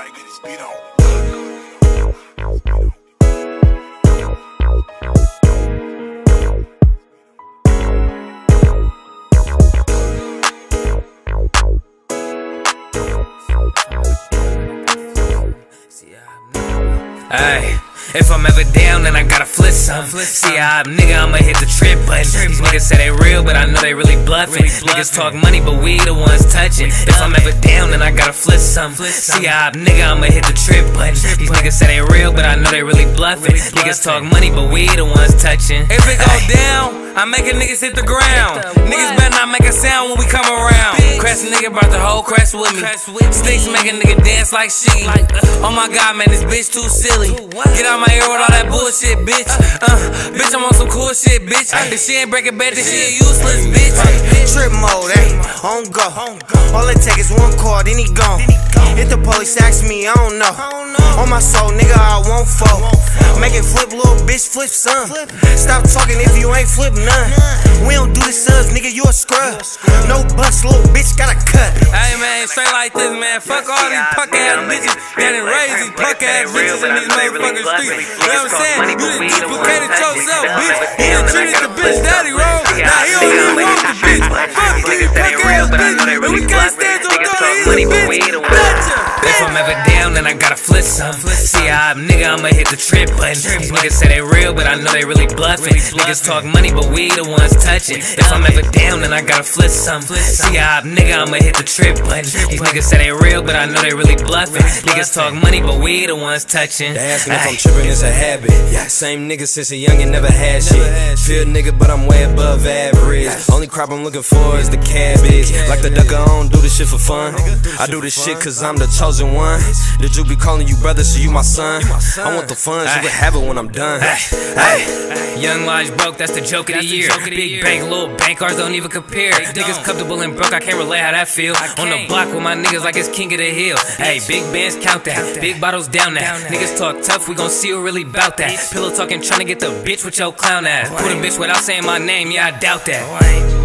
Somebody get beat on. Hey, if I'm ever down, then I gotta flip some. See, I'm nigga, I'ma hit the trip button. These niggas say they real, but I know they really bluffing. Niggas talk money, but we the ones touching. If I'm ever down, then I gotta flip some. See, I'm nigga, I'ma hit the trip button. These niggas say they real, but I know they really bluffing. Niggas talk money, but we the ones touching. If it go down, I make a niggas hit the ground. Niggas better not make a sound when we come around. Crest nigga brought the whole crest with me. Sticks make a nigga dance like she. Oh my god, man, this bitch too silly. Get out my ear with all that bullshit, bitch. Uh, bitch, I'm on some cool shit, bitch. If she ain't breaking bed, then she a useless bitch. Trip mode, eh? On go. All it take is one call, then he gone. If the police ask me, I don't know. On my soul, nigga, I won't fall. Make it flip, little bitch, flip some. Stop talking if you ain't flip none. We don't do the subs, nigga, you a scrub. No bust, little bitch, straight like this, man. Fuck all these punk ass bitches that done raised these punk ass bitches in these motherfucking streets. You know what I'm saying? You done duplicated yourself, bitch. He done treated the bitch daddy wrong. Now he don't even want the bitch. Fuck you, punk ass bitch. And we can't stand your daughter. He's a bitch. Gotcha. If I'm ever down, then I gotta flip some. See, I'm nigga, I'ma hit the trip button. These niggas say they real, but I know they really bluffing. Niggas talk money, but we the ones touching. If I'm ever down, then I gotta flip some. See, I'm nigga, I'ma hit the trip button. These niggas say they real, but I know they really bluffing. Niggas talk money, but we the ones touching. They asking if I'm tripping, it's a habit. Same nigga since a youngin' never had shit. Feel nigga, but I'm way above average. Only crop I'm looking for is the cabbage. Like the duck, I don't do this shit for fun. I do this shit cause I'm the chosen one. Did you be calling you brother, so you my son? I want the funds, you can have it when I'm done. Hey, Young Lij broke, that's the joke of the year. Big bank, little bank cars don't even compare. Niggas comfortable and broke, I can't relate how that feel. On the block with my niggas like it's king of the hill. Hey, big bands count that, big bottles down that. Niggas talk tough, we gon' see who really bout that. Pillow talking, trying to get the bitch with your clown ass. Put a bitch without saying my name, yeah, I doubt that.